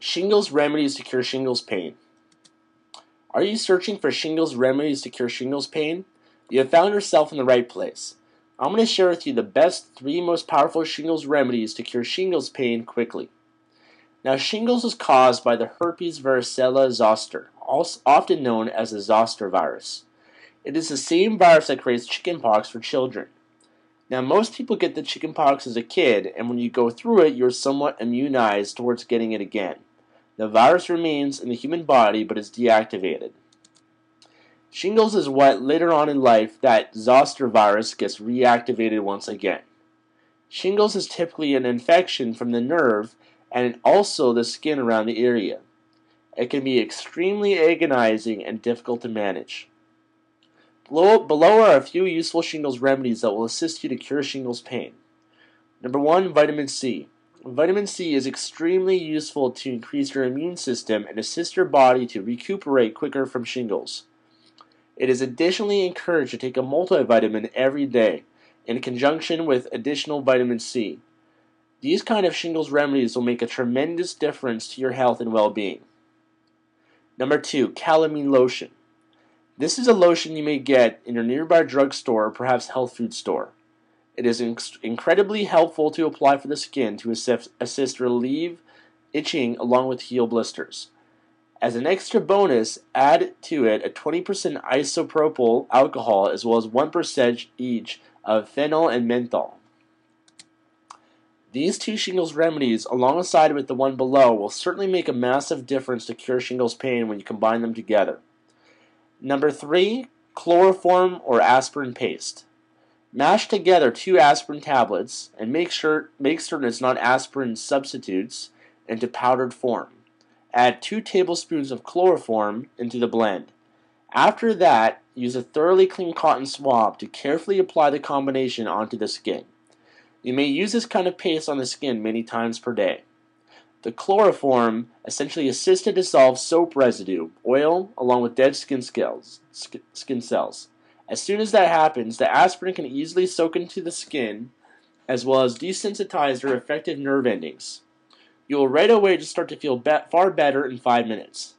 Shingles remedies to cure shingles pain. Are you searching for shingles remedies to cure shingles pain? You have found yourself in the right place. I'm going to share with you the best three most powerful shingles remedies to cure shingles pain quickly. Now, shingles is caused by the herpes varicella zoster, often known as the zoster virus. It is the same virus that creates chickenpox for children. Now, most people get the chickenpox as a kid, and when you go through it, you're somewhat immunized towards getting it again. The virus remains in the human body but is deactivated. Shingles is what later on in life that zoster virus gets reactivated once again. Shingles is typically an infection from the nerve and also the skin around the area. It can be extremely agonizing and difficult to manage. Below, below are a few useful shingles remedies that will assist you to cure shingles pain. Number one, vitamin C. Vitamin C is extremely useful to increase your immune system and assist your body to recuperate quicker from shingles. It is additionally encouraged to take a multivitamin every day in conjunction with additional vitamin C. These kind of shingles remedies will make a tremendous difference to your health and well-being. Number 2, calamine lotion. This is a lotion you may get in your nearby drugstore or perhaps health food store. It is incredibly helpful to apply for the skin to assist, assist relieve itching along with heal blisters. As an extra bonus, add to it a 20% isopropyl alcohol as well as 1% each of phenol and menthol. These two shingles remedies, alongside with the one below, will certainly make a massive difference to cure shingles pain when you combine them together. Number three, chloroform or aspirin paste. Mash together two aspirin tablets and make sure make certain it's not aspirin substitutes into powdered form. Add 2 tablespoons of chloroform into the blend. After that, use a thoroughly clean cotton swab to carefully apply the combination onto the skin. You may use this kind of paste on the skin many times per day. The chloroform essentially assists to dissolve soap residue, oil, along with dead skin cells. Skin cells. As soon as that happens, the aspirin can easily soak into the skin as well as desensitize your affected nerve endings. You will right away just start to feel be far better in 5 minutes.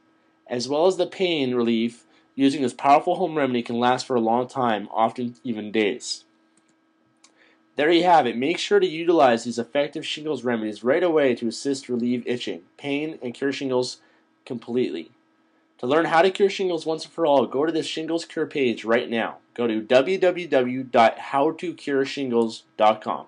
As well as the pain relief, using this powerful home remedy can last for a long time, often even days. There you have it. Make sure to utilize these effective shingles remedies right away to assist relieve itching, pain, and cure shingles completely. To learn how to cure shingles once and for all, go to the Shingles Cure page right now. Go to www.howtoCureShingles.com.